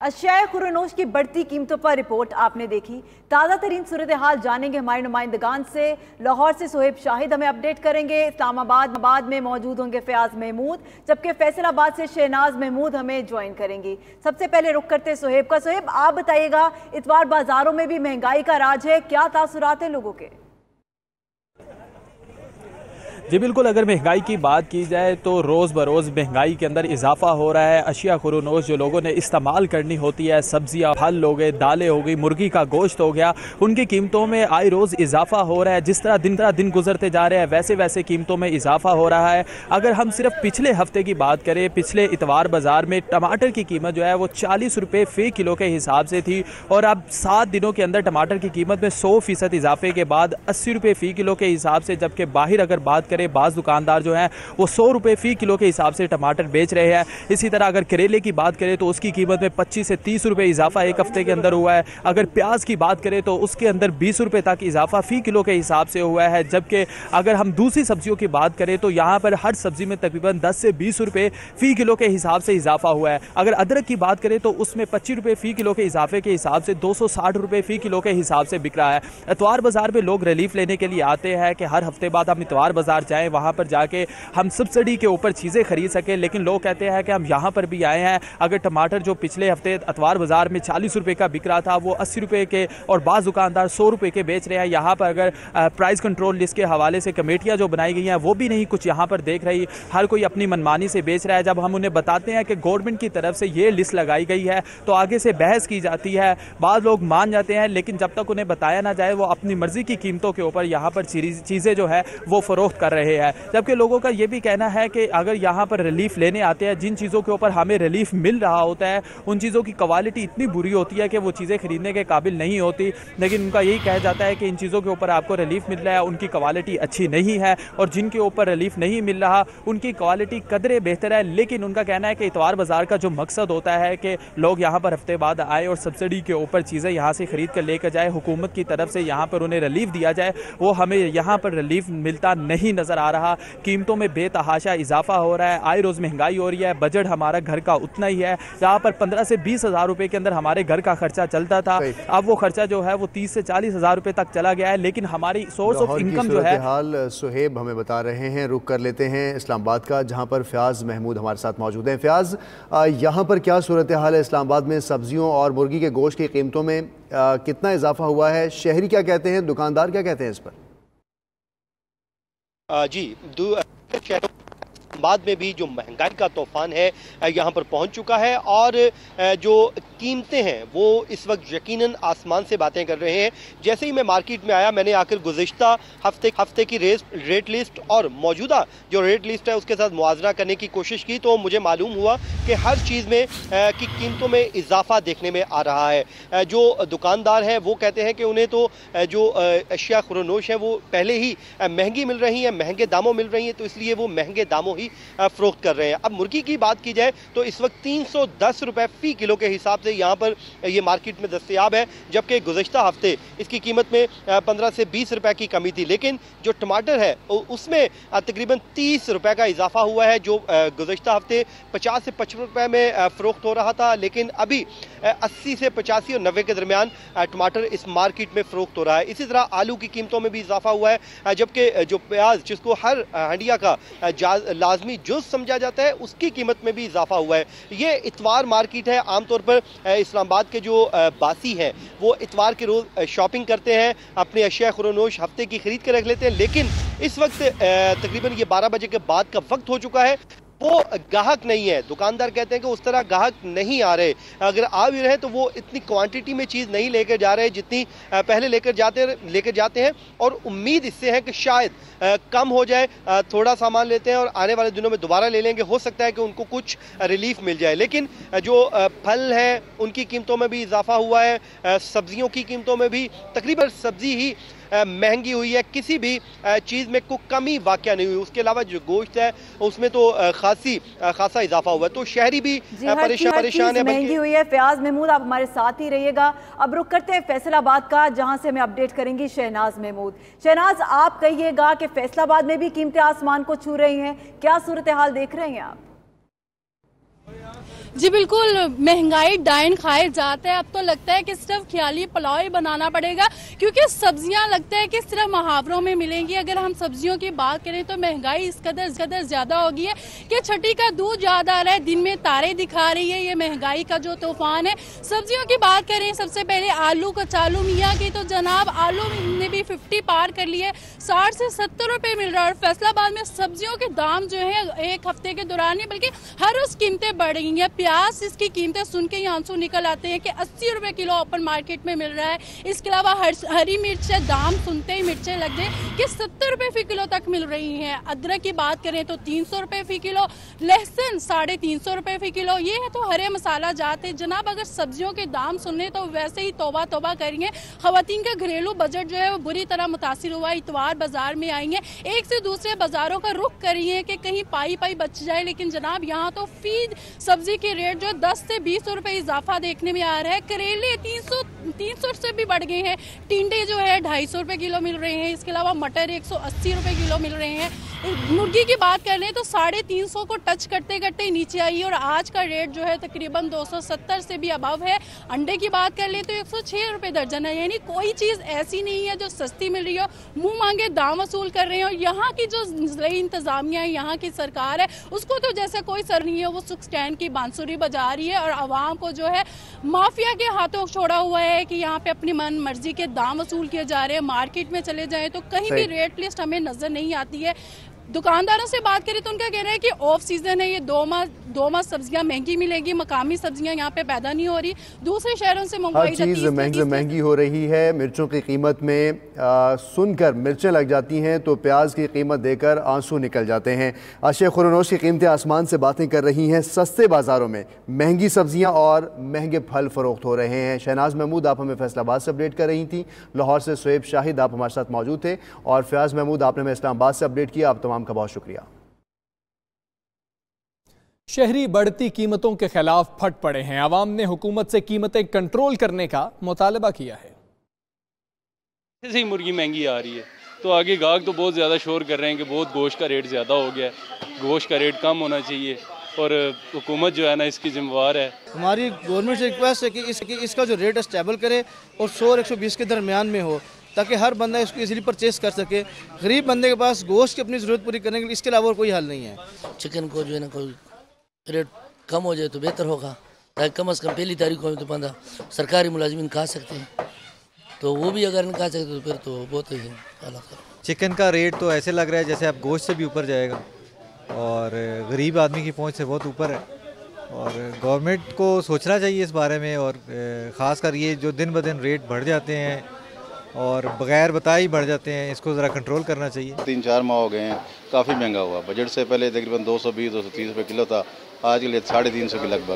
اشیاء خورنوش کی بڑھتی قیمتوں پر رپورٹ آپ نے دیکھی۔ تازہ ترین صورتحال جانیں گے ہمارے نمائندگان سے۔ لاہور سے سہیب شاہد ہمیں اپڈیٹ کریں گے۔ اسلام آباد آباد میں موجود ہوں گے فیاض محمود، جبکہ فیصل آباد سے شہناز محمود ہمیں جوائن کریں گی۔ سب سے پہلے رک کرتے سہیب کا۔ سہیب، آپ بتائیے گا، اتوار بازاروں میں بھی مہنگائی کا راج ہے۔ کیا تاثرات ہیں لوگوں کے؟ جی بالکل، اگر مہنگائی کی بات کی جائے تو روز بروز مہنگائی کے اندر اضافہ ہو رہا ہے۔ اشیاء خرونوش جو لوگوں نے استعمال کرنی ہوتی ہے، سبزیاں، پھل ہو گئے، دالیں ہو گئی مرغی کا گوشت ہو گیا، ان کی قیمتوں میں آئی روز اضافہ ہو رہا ہے۔ جس طرح دن طرح دن گزرتے جا رہے ہیں، ویسے ویسے قیمتوں میں اضافہ ہو رہا ہے۔ اگر ہم صرف پچھلے ہفتے کی بات کریں، پچھلے اتوار بازار میں ٹماٹر کی قیمت جو ہے وہ چالیس روپے فی کلو کے حساب سے تھی اور اب سات دنوں کے اندر ٹماٹر کی قیمت میں سو فیصد اضافے کے بعد اسی روپے فی کلو کے حساب سے۔ جبکہ باہر اگر بات کریں بعض دکاندار جو ہیں وہ سو روپے فی کلو کے حساب سے ٹماٹر بیچ رہے ہیں۔ اسی طرح اگر کریلے کی بات کریں تو اس کی قیمت میں پچیس سے تیس روپے اضافہ ایک ہفتے کے اندر ہوا ہے۔ اگر پیاز کی بات کریں تو اس کے اندر بیس روپے تک اضافہ فی کلو کے حساب سے ہوا ہے۔ جبکہ اگر ہم دوسری سبزیوں کی بات کریں تو یہاں پر ہر سبزی میں تقریباً دس سے بیس روپے فی کلو کے حساب سے اضافہ ہوا ہے۔ اگر ادرک کی بات کریں تو اس میں پچیس روپے فی کلو کے اضافے کے حساب سے دو سو ساٹھ روپے فی کلو کے حساب سے بک رہا ہے۔ اتوار بازار میں لوگ ریلیف لینے کے لیے آتے ہیں کہ ہر ہفتے بعد ہم اتوار بازار جائیں وہاں پر جا کے ہم سبسڈی کے اوپر چیزیں خرید سکیں۔ لیکن لوگ کہتے ہیں کہ ہم یہاں پر بھی آئے ہیں۔ اگر ٹماٹر جو پچھلے ہفتے اتوار بازار میں چالیس روپے کا بک رہا تھا، وہ اسی روپے کے اور بعض دکاندار سو روپے کے بیچ رہے ہیں۔ یہاں پر اگر پرائز کنٹرول لسٹ کے حوالے سے کمیٹیاں جو بنائی گئی ہیں، وہ بھی نہیں کچھ یہاں پر دیکھ رہی۔ ہر کوئی اپنی منمانی سے بیچ رہا ہے۔ جب ہم انہیں بتاتے ہیں کہ گورنمنٹ کی طرف سے یہ لسٹ لگائی گئی ہے، تو آگے سے بحث کی جاتی ہے۔ بعض لوگ مان جاتے ہیں، لیکن جب تک انہیں بتایا نہ جائے، وہ اپنی مرضی کی قیمتوں کے اوپر یہاں پر چیزیں جو ہے وہ فروخت کر رہے ہیں۔ جبکہ لوگوں کا یہ بھی کہنا ہے کہ اگر یہاں پر ریلیف لینے آتے ہیں، جن چیزوں کے اوپر ہمیں ریلیف مل رہا ہوتا ہے، ان چیزوں کی کوالٹی اتنی بری ہوتی ہے کہ وہ چیزیں خریدنے کے قابل نہیں ہوتی۔ لیکن ان کا یہی کہا جاتا ہے کہ ان چیزوں کے اوپر آپ کو ریلیف مل رہا ہے، ان کی کوالٹی اچھی نہیں ہے۔ اور جن کے اوپر ریلیف نہیں مل رہا، ان کی کوالٹی قدرے بہتر ہے۔ لیکن ان کا کہنا ہے کہ اتوار بازار کا جو مقصد ہوتا ہے کہ لوگ یہاں پر ہفتے بعد آئے اور سبسڈی کے اوپر چیزیں یہاں سے خرید کر لے کر جائے، حکومت کی طرف سے یہاں پر انہیں ریلیف دیا جائے، وہ ہمیں یہاں پر ریلیف ملتا نہیں نظر آ رہا قیمتوں میں بے تحاشا اضافہ ہو رہا ہے آئے روز مہنگائی ہو رہی ہے بجٹ ہمارا گھر کا اتنا ہی ہے۔ جہاں پر پندرہ سے بیس ہزار روپے کے اندر ہمارے گھر کا خرچہ چلتا تھا۔ اب وہ خرچہ جو ہے وہ تیس سے چالیس ہزار روپے تک چلا گیا ہے لیکن ہماری سورس آف انکم جو ہے حال سہیب ہمیں بتا رہے ہیں۔ رک کر لیتے ہیں اسلام آباد کا جہاں پر فیاض محمود ہمارے ساتھ موجود ہیں۔ فیاض یہاں پر کیا صورتحال ہے اسلام آباد میں؟ سبزیوں اور مرغی کے گوشت کی قیمتوں میں کتنا اضافہ ہوا ہے؟ شہری کیا کہتے ہیں؟ دکاندار کیا کہتے ہیں اس پر؟ جی بعد میں بھی جو مہنگائی کا طوفان ہے یہاں پر پہنچ چکا ہے اور جو قیمتیں ہیں، وہ اس وقت یقیناً آسمان سے باتیں کر رہے ہیں۔ جیسے ہی میں مارکیٹ میں آیا، میں نے آ کر گزشتہ ہفتے ہفتے کی ریٹ لسٹ اور موجودہ جو ریٹ لسٹ ہے، اس کے ساتھ موازنہ کرنے کی کوشش کی تو مجھے معلوم ہوا کہ ہر چیز میں کی قیمتوں میں اضافہ دیکھنے میں آ رہا ہے۔ جو دکاندار ہیں، وہ کہتے ہیں کہ انہیں تو جو اشیاء خورنوش ہیں، وہ پہلے ہی مہنگی مل رہی ہیں، مہنگے داموں مل رہی ہیں، تو اس لیے وہ مہنگے داموں ہی فروخت کر رہے ہیں۔ اب مرغی کی بات کی جائے تو اس وقت تین سو دس روپے فی کلو کے حساب سے یہاں پر یہ مارکیٹ میں دستیاب ہے، جبکہ گزشتہ ہفتے اس کی قیمت میں پندرہ سے بیس روپے کی کمی تھی۔ لیکن جو ٹماٹر ہے اس میں تقریباً تیس روپے کا اضافہ ہوا ہے، جو گزشتہ ہفتے پچاس سے پچپن روپے میں فروخت ہو رہا تھا۔ لیکن ابھی اسی سے پچاسی اور نوے کے درمیان ٹماٹر اس مارکیٹ میں فروخت ہو رہا ہے۔ اسی طرح آلو کی قیمتوں میں بھی اضافہ ہوا ہے جبکہ جو پیاز، جس کو ہر ہنڈیا کا لازمی جز سمجھا جاتا ہے، اس کی قیمت میں بھی اضافہ ہوا ہے۔ یہ اتوار مارکیٹ ہے۔ عام طور پر اسلام آباد کے جو باسی ہیں، وہ اتوار کے روز شاپنگ کرتے ہیں۔ اپنے اشیاء خورنوش ہفتے کی خرید کے رکھ لیتے ہیں۔ لیکن اس وقت تقریباً یہ بارہ بجے کے بعد کا وقت ہو چکا ہے۔ وہ گاہک نہیں ہے۔ دکاندار کہتے ہیں کہ اس طرح گاہک نہیں آ رہے۔ اگر آ بھی رہے تو وہ اتنی کوانٹیٹی میں چیز نہیں لے کر جا رہے جتنی پہلے لے کر جاتے، لے کر جاتے ہیں۔ اور امید اس سے ہے کہ شاید کم ہو جائے۔ تھوڑا سامان لیتے ہیں اور آنے والے دنوں میں دوبارہ لے لیں گے۔ ہو سکتا ہے کہ ان کو کچھ ریلیف مل جائے۔ لیکن جو پھل ہیں، ان کی قیمتوں میں بھی اضافہ ہوا ہے۔ سبزیوں کی قیمتوں میں بھی تقریباً سبزی ہی مہنگی ہوئی ہے کسی بھی چیز میں کوئی کمی واقع نہیں ہوئی۔ اس کے علاوہ جو گوشت ہے اس میں تو خاصی خاصا اضافہ ہوا ہے۔ تو شہری بھی جی، پریشان ہے مہنگی ہوئی ہے۔ فیاض محمود آپ ہمارے ساتھ ہی رہیے گا۔ اب رک کرتے ہیں فیصل آباد کا جہاں سے ہمیں اپڈیٹ کریں گی شہناز محمود۔ شہناز آپ کہیے گا کہ فیصل آباد میں بھی قیمتیں آسمان کو چھو رہی ہیں۔ کیا صورتحال دیکھ رہے ہیں آپ؟ جی بالکل، مہنگائی ڈائن کھائے جاتے ہیں۔ اب تو لگتا ہے کہ صرف خیالی پلاؤ ہی بنانا پڑے گا، کیونکہ سبزیاں لگتا ہے کہ صرف محاوروں میں ملیں گی۔ اگر ہم سبزیوں کی بات کریں تو مہنگائی اس قدر اس قدر زیادہ ہوگی ہے کہ چھٹی کا دودھ زیادہ آ رہا ہے، دن میں تارے دکھا رہی ہے۔ یہ مہنگائی کا جو طوفان ہے۔ سبزیوں کی بات کریں، سب سے پہلے آلو کچالو میاں کی تو جناب آلو نے بھی ففٹی پار کر لی ہے۔ ساٹھ سے ستر روپے مل رہا ہے اور فیصلہ آباد میں سبزیوں کے دام جو ہیں، ایک ہفتے کے دوران نہیں، بلکہ ہر روز قیمتیں بڑھ گئی ہیں۔ پیاز اس کی قیمتیں سن کے یہ آنسو نکل آتے ہیں کہ اسی روپے کلو اوپن مارکیٹ میں مل رہا ہے۔ اس کے علاوہ ہری مرچیں دام سنتے ہی مرچیں لگ جائیں کہ ستر روپے فی کلو تک مل رہی ہیں۔ ادرک کی بات کریں تو تین سو روپے فی کلو، لہسن ساڑھے تین سو روپے فی کلو۔ یہ ہے تو ہرے مسالہ جاتے جناب، اگر سبزیوں کے دام سننے تو ویسے ہی توبہ توبہ کریں۔ گے خواتین کا گھریلو بجٹ جو ہے وہ بری طرح متاثر ہوا اتوار بازار میں آئیں گے۔ ایک سے دوسرے بازاروں کا رخ گے کہ کہیں پائی پائی بچ جائے۔ لیکن جناب، یہاں تو فی سبزی کے کے ریٹ جو دس سے بیس روپے اضافہ دیکھنے میں آ رہا ہے۔ کریلے تین سو تین سو سے بھی بڑھ گئے ہیں۔ ٹینڈے جو ہے ڈھائی سو روپے کلو مل رہے ہیں۔ اس کے علاوہ مٹر ایک سو اسی روپے کلو مل رہے ہیں۔ مرغی کی بات کر لیں تو ساڑھے تین سو کو ٹچ کرتے کرتے ہی نیچے آئی اور آج کا ریٹ جو ہے تقریباً دو سو ستر سے بھی ابو ہے۔ انڈے کی بات کر لیں تو ایک سو چھ روپے درجن ہے۔ یعنی کوئی چیز ایسی نہیں ہے جو سستی مل رہی ہو۔ منہ مانگے دام وصول کر رہے ہیں اور یہاں کی جو زرعی انتظامیہ ہے یہاں کی سرکار ہے اس کو تو جیسے کوئی سر نہیں ہے۔ وہ سکھ اسٹینڈ کی بانسری بجا رہی ہے اور عوام کو جو ہے مافیا کے ہاتھوں چھوڑا ہوا ہے کہ یہاں پہ اپنی من مرضی کے دام وصول کیے جا رہے ہیں۔ مارکیٹ میں چلے جائیں تو کہیں بھی ریٹ لسٹ ہمیں نظر نہیں آتی ہے۔ دکانداروں سے بات کریں تو ان کا کہنا ہے کہ آف سیزن ہے یہ دو ماہ دو ماہ سبزیاں مہنگی ملے گی مقامی سبزیاں یہاں پہ پیدا نہیں ہو رہی۔ دوسرے شہروں سے منگوائی چیز مہنگی مہنگی ہو رہی ہے۔ مرچوں کی قیمت میں سن کر مرچیں لگ جاتی ہیں تو پیاز کی قیمت دے کر آنسو نکل جاتے ہیں۔ اشے خورنوش کی قیمتیں آسمان سے باتیں کر رہی ہیں۔ سستے بازاروں میں مہنگی سبزیاں اور مہنگے پھل فروخت ہو رہے ہیں۔ شہناز محمود آپ ہمیں فیصلہ آباد سے اپڈیٹ کر رہی تھیں۔ لاہور سے سویب شاہد آپ ہمارے ساتھ موجود تھے۔ اور فیاض محمود آپ نے ہمیں اسلام آباد سے اپڈیٹ کیا۔ آپ تمام اسلام کا بہت شکریہ۔ شہری بڑھتی قیمتوں کے خلاف پھٹ پڑے ہیں۔ عوام نے حکومت سے قیمتیں کنٹرول کرنے کا مطالبہ کیا ہے۔ ایسے ہی مرگی مہنگی آ رہی ہے۔ تو آگے گاگ تو بہت زیادہ شور کر رہے ہیں کہ بہت گوشت کا ریٹ زیادہ ہو گیا ہے۔ گوشت کا ریٹ کم ہونا چاہیے۔ اور حکومت جو ہے نا اس کی ذمہ ہے۔ ہماری گورنمنٹ سے ریکویسٹ ہے کہ اس کا جو ریٹ اسٹیبل کرے اور سو اور ایک سو بیس کے درمیان میں ہو۔ تاکہ ہر بندہ اس کو ایزلی پرچیز کر سکے۔ غریب بندے کے پاس گوشت کی اپنی ضرورت پوری کرنے کے لیے اس کے علاوہ اور کوئی حل نہیں ہے۔ چکن کو جو ہے نا کوئی ریٹ کم ہو جائے تو بہتر ہوگا۔ تاکہ کم از کم پہلی تاریخ کو تو بندہ سرکاری ملازمین کھا سکتے ہیں۔ تو وہ بھی اگر نہیں کھا سکتے تو پھر تو بہت ہی چکن کا۔ ریٹ تو ایسے لگ رہا ہے جیسے آپ گوشت سے بھی اوپر جائے گا۔ اور غریب آدمی کی پہنچ سے بہت اوپر ہے۔ اور گورنمنٹ کو سوچنا چاہیے اس بارے میں اور خاص کر یہ جو دن بدن ریٹ بڑھ جاتے ہیں۔ اور بغیر بتائی بڑھ جاتے ہیں، اس کو ذرا کنٹرول کرنا چاہیے۔ تین چار ماہ ہو گئے ہیں، کافی مہنگا ہوا۔ بجٹ سے پہلے تقریباً دو سو بیس، دو سو تیس روپئے کلو تھا، آج کے لیے ساڑھے تین سو کے لگ بھگ۔